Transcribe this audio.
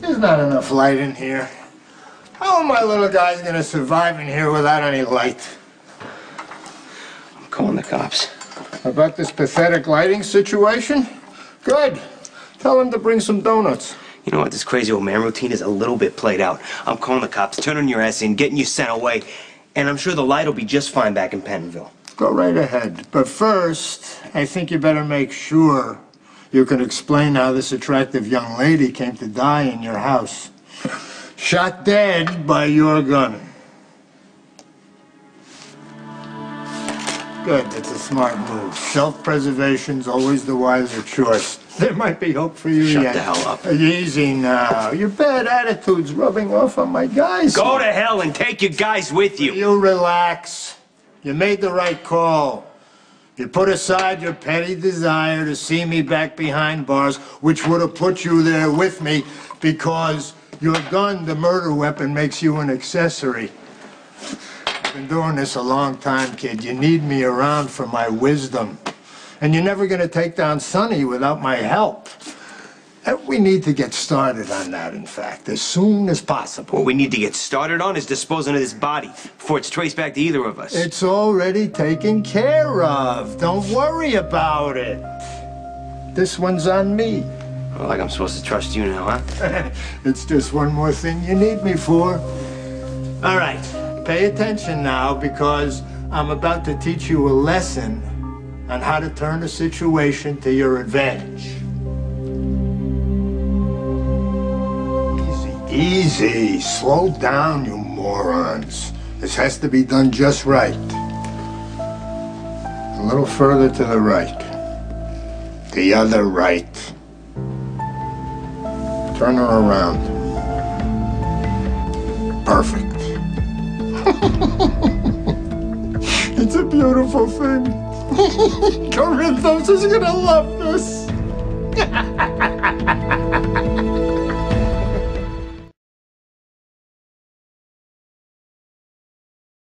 There's not enough light in here. How are my little guys gonna survive in here without any light? I'm calling the cops. About this pathetic lighting situation? Good. Tell them to bring some donuts. You know what? This crazy old man routine is a little bit played out. I'm calling the cops, turning your ass in, getting you sent away, and I'm sure the light will be just fine back in Pentonville. Go right ahead. But first, I think you better make sure you can explain how this attractive young lady came to die in your house. Shot dead by your gun. Good, that's a smart move. Self-preservation's always the wiser choice. There might be hope for you Shut yet. the hell up. Easy now. Your bad attitude's rubbing off on my guys. Go to hell and take your guys with you. You relax. You made the right call. You put aside your petty desire to see me back behind bars, which would have put you there with me because your gun, the murder weapon, makes you an accessory. I've been doing this a long time, kid. You need me around for my wisdom. And you're never going to take down Sonny without my help. We need to get started on that, in fact, as soon as possible. What we need to get started on is disposing of this body before it's traced back to either of us. It's already taken care of. Don't worry about it. This one's on me. Well, like I'm supposed to trust you now, huh? It's just one more thing you need me for. All right, pay attention now because I'm about to teach you a lesson on how to turn a situation to your advantage. Easy. Slow down, you morons. This has to be done just right. A little further to the right. The other right. Turn her around. Perfect. it's a beautiful thing. Corinthos is gonna love this.